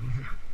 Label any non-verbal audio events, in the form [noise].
down. [laughs]